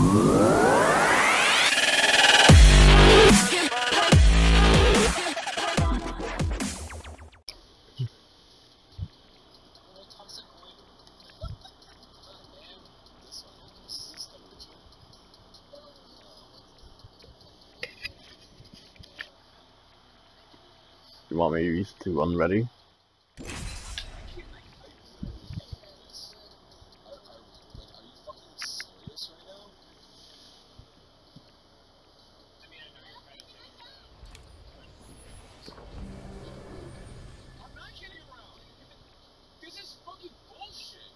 You want me to use to unready? I'm not kidding around. This is fucking bullshit.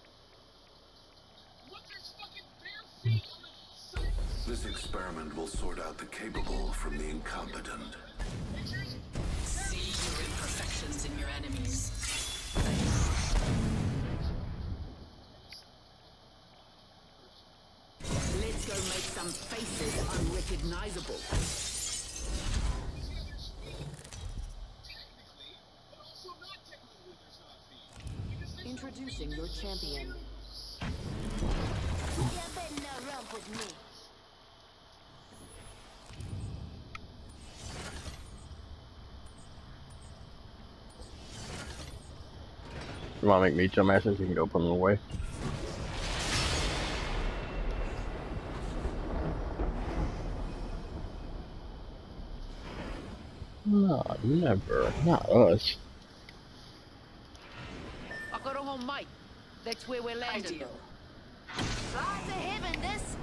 Look, there's fucking bare feet on the surface. This experiment will sort out the capable from the incompetent. See your imperfections in your enemies. Let's go make some faces unrecognizable. Technically, but also not technically there's not feet. Because there's Introducing your champion. You better not romp with me. You want to make me jump masters? You can go put them away. No, never. Not us. I got a home mic. That's where we're landing. Ideal. Fly to heaven, this.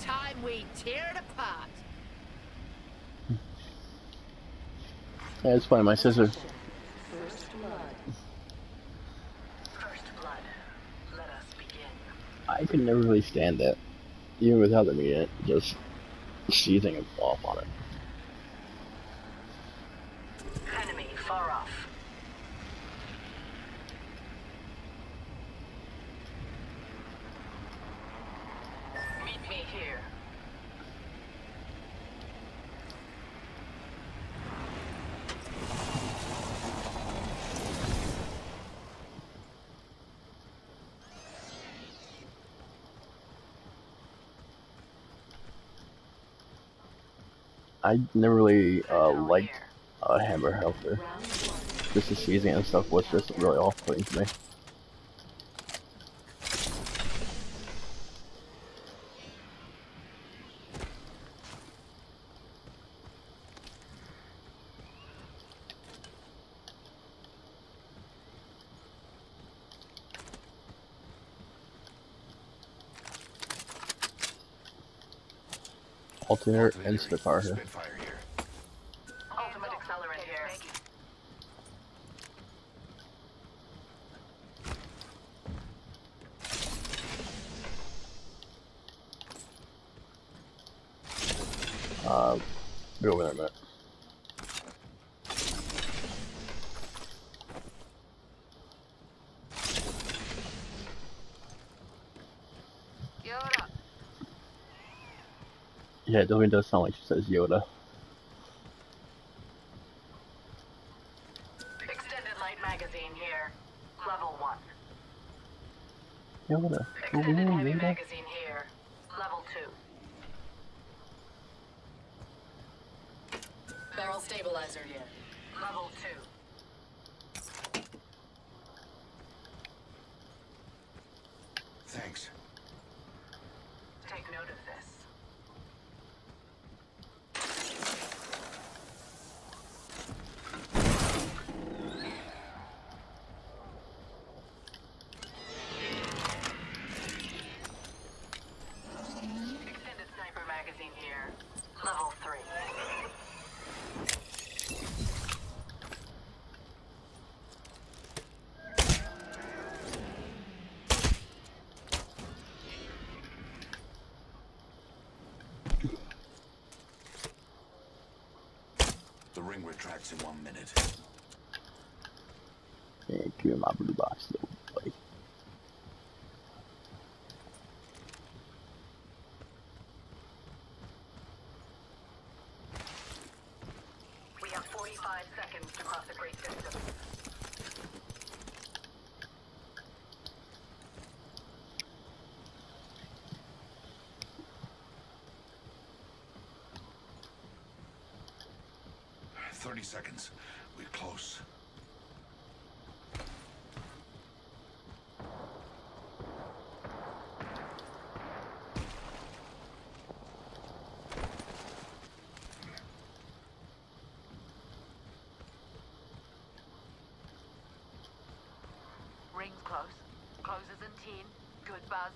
Time we tear it apart. Yeah, it's fine. My sister. I could never really stand that, even without the meat. Just seizing off on it. I never really uh, liked uh, Hamburger Helper. Just the seasoning and stuff was just really off-putting to me. Alternator and Spitfire here. Spitfire here. Ultimate accelerant here. Uh, be over there a minute. Yoda. Yeah, it definitely does sound like she says Yoda. Extended light magazine here. Level one. Yoda. Extended Ooh, heavy Yoda. magazine here. Level two. Barrel stabilizer here. Level two. Thanks. Take note of this. Ring retracts in one minute. Thank you, my blue box, little boy. We have 45 seconds to cross the Great Distance. 30 seconds. We're close. Ring's close. Closes in 10. Good buzz.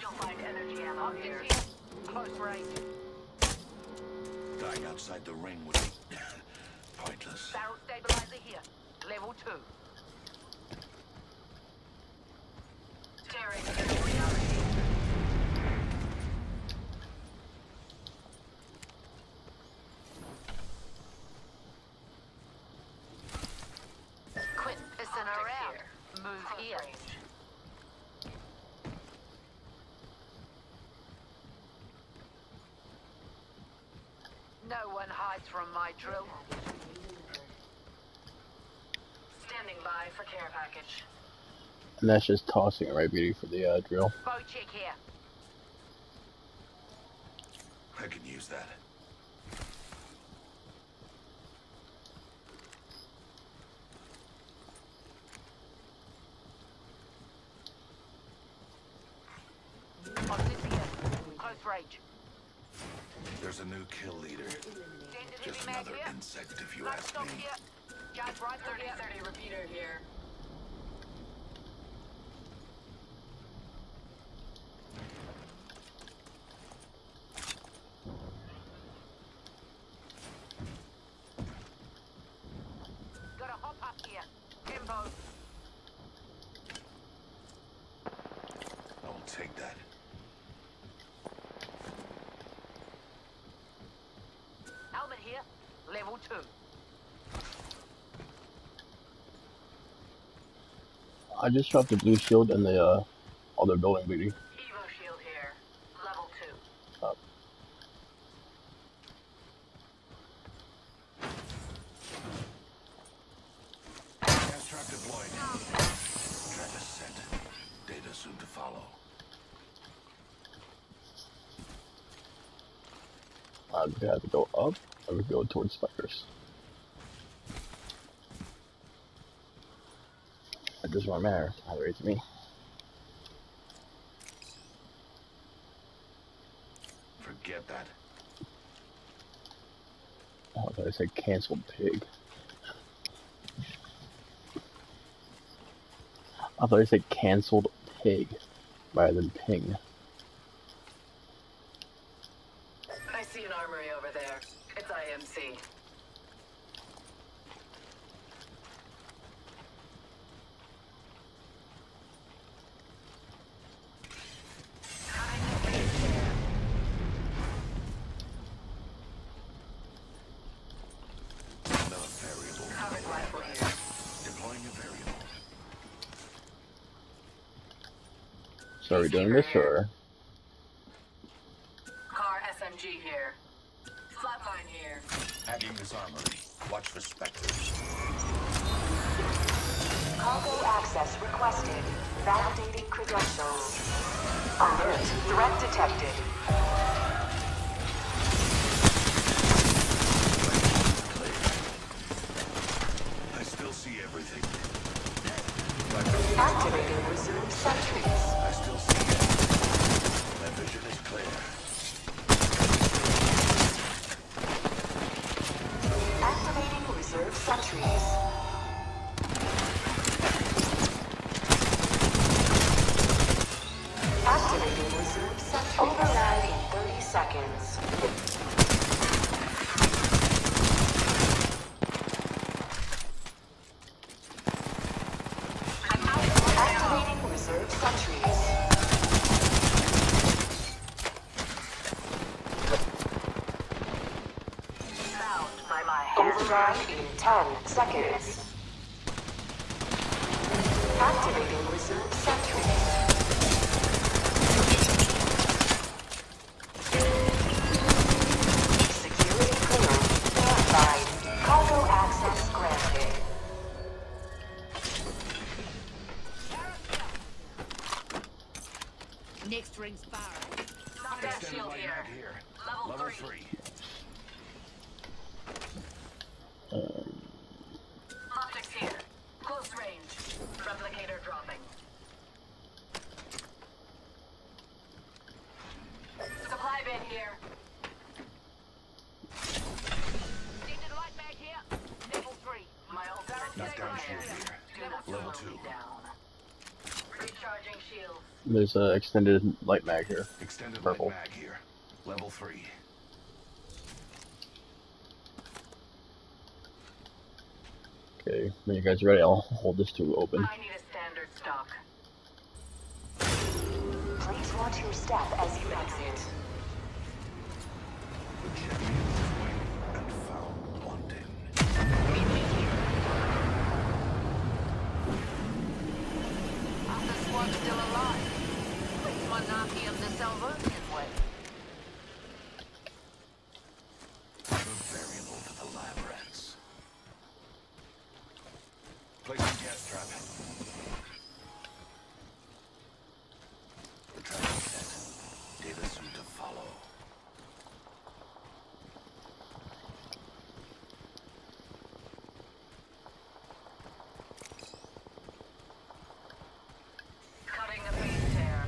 You'll find energy ammo here. Close range. Dying outside the ring would be pointless. Barrel stabilizer here. Level 2. No from my drill. Standing by for care package. And that's just tossing it right, Beauty, for the uh, drill. Bow check here. I can use that. Optics here. Close range. There's a new kill leader. Just another insect, if you ask Livestock me. here. Charge rifle here. repeater here. Got a hop up here. Tempo. I'll take that. Helmet here. Level 2. I just dropped the blue shield in the uh, other building, Beauty. Evo shield here. Level 2. Up. Gas trap deployed. Track is set. Data soon to follow. I'm gonna have to go up, or we go towards spiders. It doesn't really matter. Either way, it's me. Forget that. Oh, I thought I said canceled pig. I thought I said canceled pig rather than ping. I see an armory over there. It's IMC. So are we doing this or? Car SMG here. Flatline here. Hacking this armory. Watch for specters. Cargo access requested. Validating credentials. Alert. Threat detected. I still see everything. Activating resume sentries. I still see it. My vision is clear. Activating reserve sentries. Activating reserve sentries. Override in 30 seconds. Rings far. Knock that shield here. here. Level, Level three. three. There's a extended light mag here. Extended Purple. light mag here. Level three. Okay, when you guys are ready, I'll hold this to open. I need a standard stock. Please watch your step as you exit. The champion is waiting and found wanting. Meet me here. Are the squad still alive? Which monarchy of the Salvonian way? The variable to the lab rats. Placing gas trap. The trap is set. Data soon to follow. Cutting a base tear.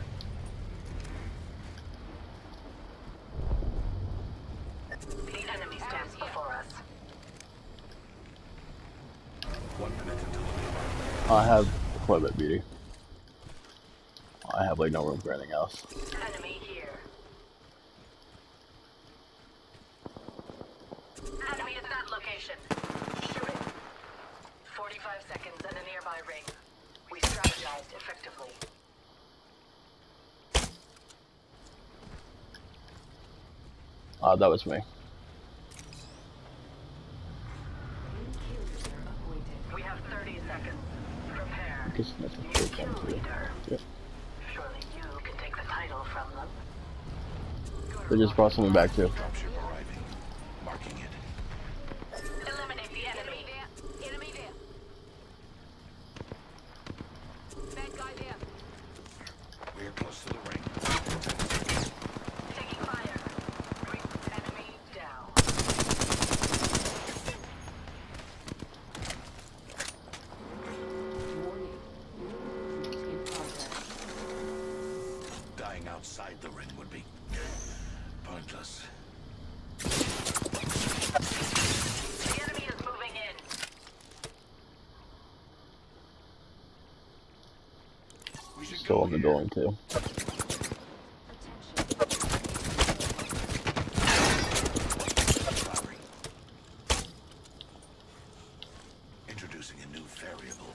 The enemy stands before us. One minute until the I have a equipment beauty. I have like no room for anything else. Enemy here. Enemy at that location. Shoot it. 45 seconds and a nearby ring. We strategized effectively. Uh, that was me. We have 30 seconds. Prepare. Guess that's New what it kill comes to. Yep. Surely you can take the title from them. They just brought someone back too. dropship arriving. Marking it. Eliminate the enemy. there. Enemy there. Bad guy there. We are close to the ring. Taking fire. Enemy down. Dying outside the ring would be pointless. The enemy is moving in. We should Still go the here. building too. Introducing a new variable.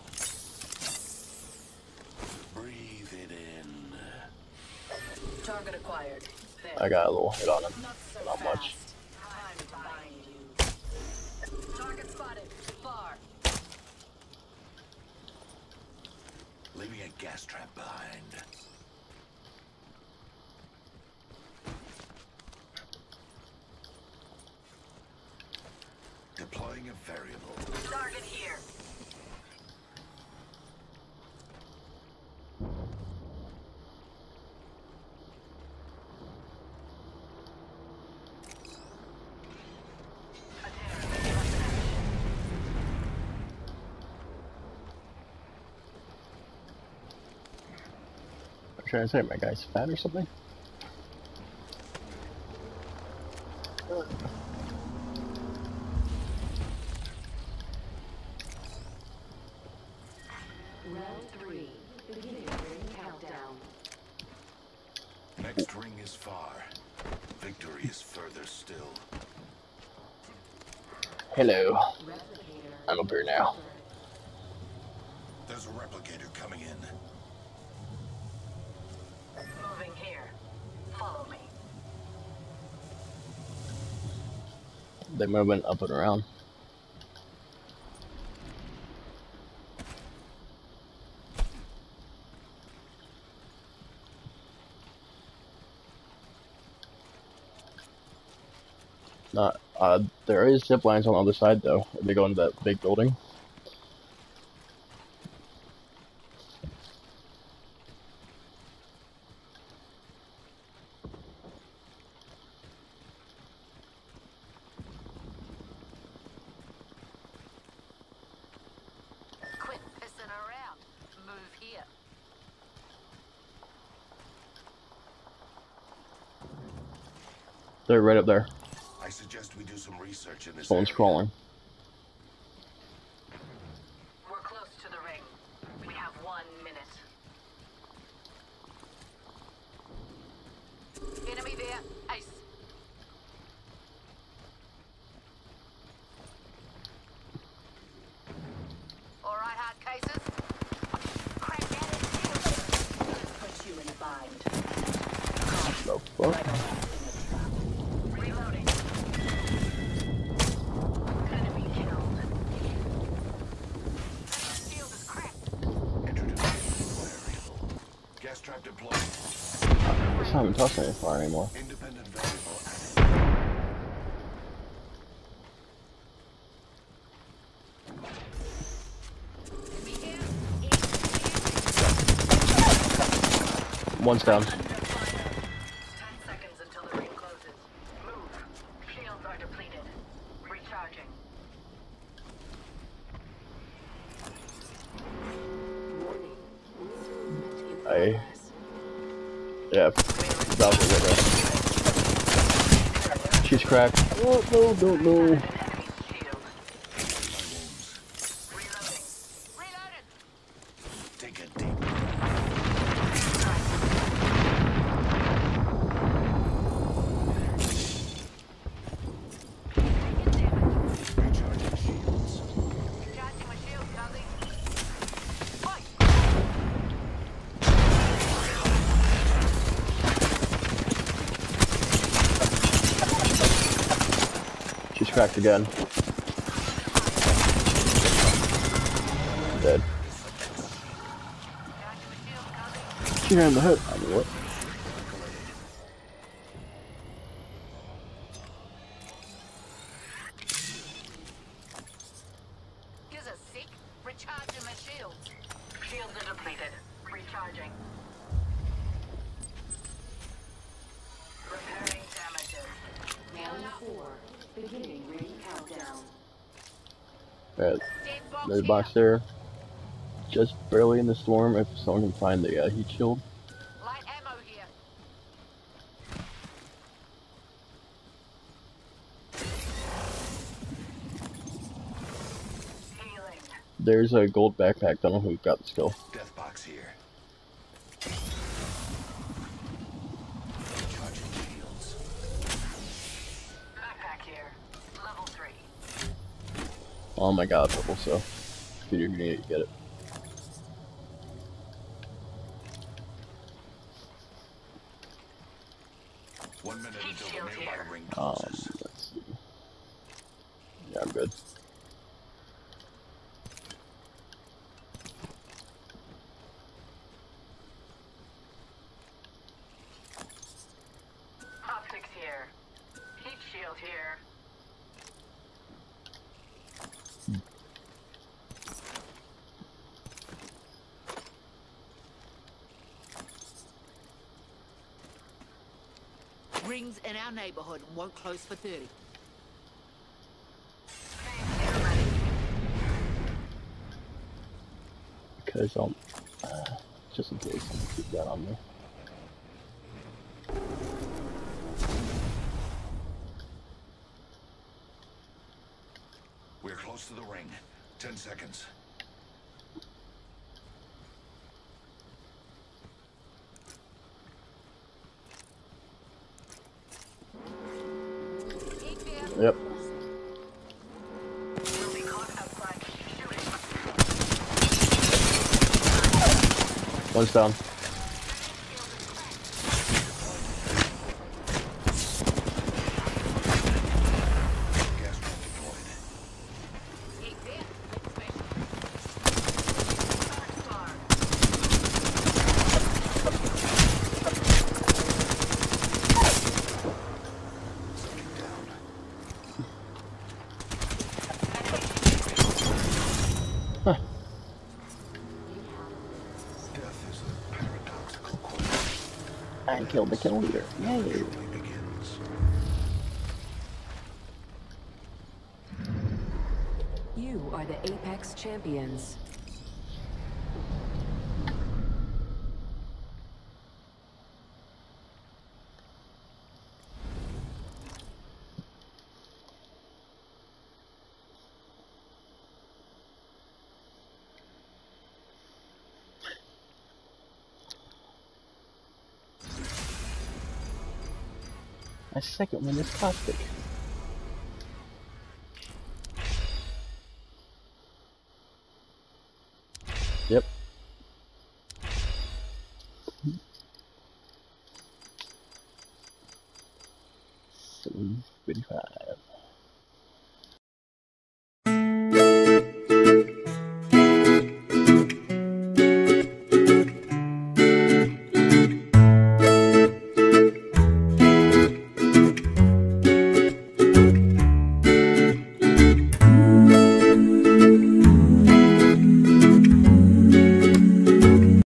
Breathe it in. Target acquired. There. I got a little hit on him. Not so Not much. fast. I'm behind you. Target spotted. Far. Leaving a gas trap behind. Deploying a variable. Target here. Trying to say, my guy's fat or something? Round three. Beginning ring countdown. Next ring is far. Victory is further still. Hello. Replicator. I'm up here now. There's a replicator coming in. Moving here. Follow me. They might have been up and around. Not, uh, there is zip lines on the other side though. They go into that big building. They're right up there. I suggest we do some research in this Someone's area. crawling. We're close to the ring. We have one minute. Enemy there. Ace. All right, hard cases. Crack that in shield. Puts you in a bind. The fuck? Reloading. Enemy killed. Shield is cracked. Introducing variable. Gas trap deployed. It's not even tossing any fire anymore. One's down. Ten seconds until the ring closes. Move. Shields are depleted. Recharging. Warning. Movement in I- progress. Yeah, that was it right there. She's cracked. Oh, no, no, no. Again. Dead. Charging my shield, Cuzzy. She ran in the hood. I mean, what? Box there's a here. box there. Just barely in the storm. If someone can find the uh, heat shield. Light ammo here. There's a gold backpack. Don't know who got the skill. Death box here. Recharging shields. Backpack here. Level 3. Oh my god, purple so. If you need it, get it. One minute Heat until the shield nearby here. ring Um, let's see. Yeah, I'm good. Optics here. Heat shield here. Rings in our neighborhood won't close for 30. Here ready. Because, um, uh, just in case, I'm gonna keep that on me. We're close to the ring. Ten seconds. Keep there. Yep. One's down. Gas trap deployed. Keep there. Special. Star. Subject down. Death is a paradoxical quality. I killed the kill leader. Yay. You are the Apex Champions. My second one is caustic.